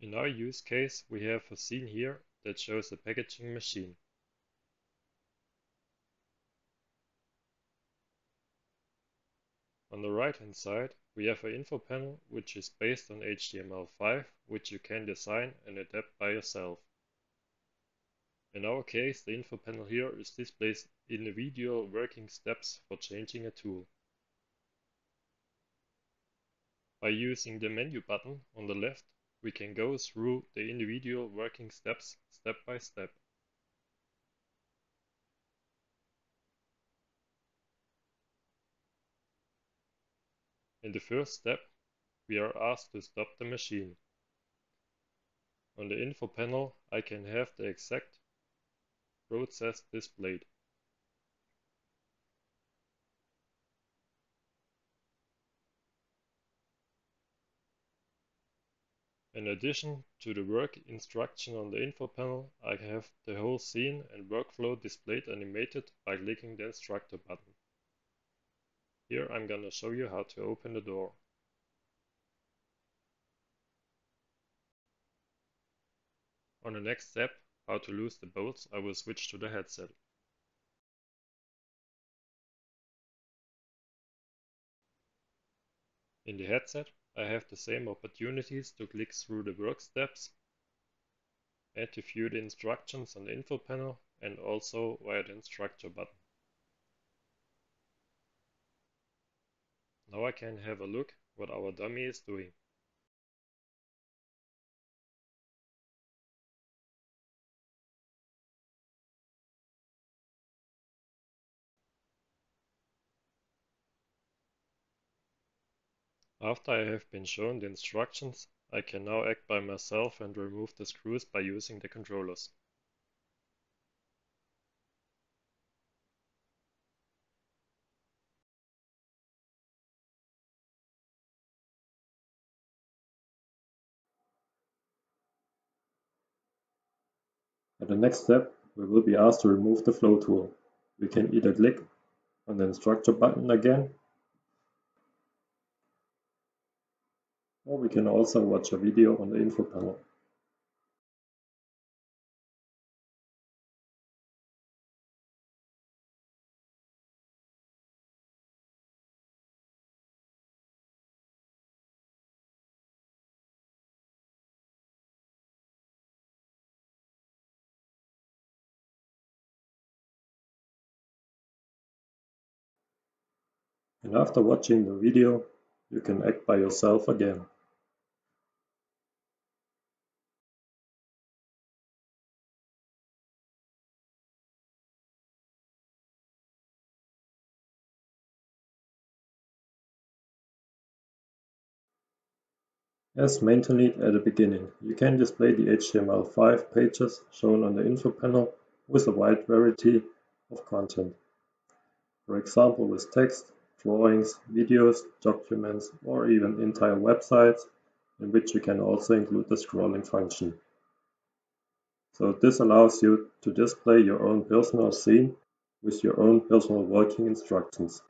In our use case, we have a scene here that shows a packaging machine. On the right hand side, we have an info panel which is based on HTML5 which you can design and adapt by yourself. In our case, the info panel here is displayed individual working steps for changing a tool. By using the menu button on the left, we can go through the individual working steps step by step. In the first step, we are asked to stop the machine. On the info panel, I can have the exact process displayed. In addition to the work instruction on the info panel, I have the whole scene and workflow displayed animated by clicking the instructor button. Here I'm gonna show you how to open the door. On the next step, how to loose the bolts, I will switch to the headset. In the headset, I have the same opportunities to click through the work steps and to view the instructions on the info panel and also via the instructor button. Now I can have a look what our dummy is doing. After I have been shown the instructions, I can now act by myself and remove the screws by using the controllers. At the next step, we will be asked to remove the flow tool. We can either click on the instructor button again or we can also watch a video on the info panel. And after watching the video, you can act by yourself again. As maintained at the beginning, you can display the HTML5 pages shown on the info panel with a wide variety of content. For example with text, drawings, videos, documents or even entire websites in which you can also include the scrolling function. So this allows you to display your own personal scene with your own personal working instructions.